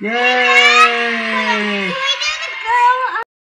Yay!